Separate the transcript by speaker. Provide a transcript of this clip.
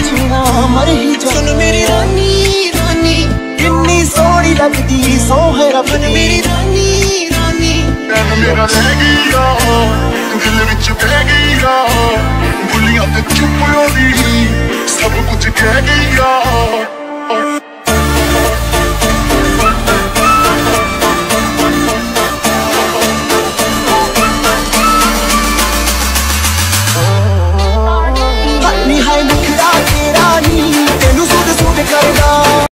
Speaker 1: ਜੀਣਾ ਮਰ ਹੀ ਜਾ ਸੁਣ ਮੇਰੀ ਰਾਨੀ ਰਾਨੀ। ਕਿੰਨੀ ਸੋਹਣੀ ਲੱਗਦੀ ਸੋਹੇ ਰੱਬ ਦੀ। ਮੇਰੀ ਰਾਨੀ ਰਾਨੀ।
Speaker 2: ਤੈਨੂੰ ਮੇਰਾ ਲੈ ਗਈ ਆ ਦਿਲ ਵਿੱਚ ਪੈ ਗਈ ਆ ਬੁੱਲੀਆਂ ਤੇ ਚੁੱਪ ਹੋਦੀ ਸਭ ਕੁਝ ਕਹਿ ਗਈ।